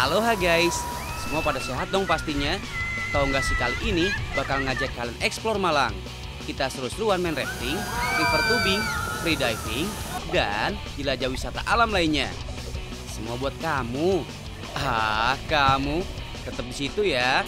Aloha guys, semua pada sehat dong pastinya. Tahu nggak sih kali ini bakal ngajak kalian explore Malang. Kita seru-seruan main rafting, river tubing, free diving, dan jelajah wisata alam lainnya. Semua buat kamu. Ah, kamu tetap di situ ya.